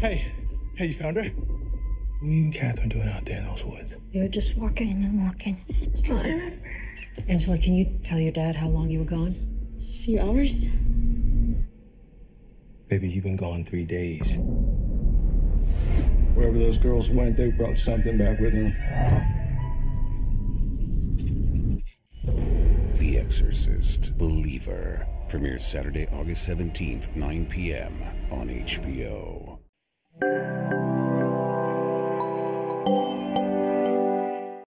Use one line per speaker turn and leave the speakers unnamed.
Hey, hey, you found her?
What are you and Catherine doing out there in those woods?
We were just walking and walking. That's all I remember.
Angela, can you tell your dad how long you were gone?
A few hours.
Baby, you've been gone three days.
Wherever those girls went, they brought something back with them.
The Exorcist Believer premieres Saturday, August 17th, 9 p.m. on HBO. Bye.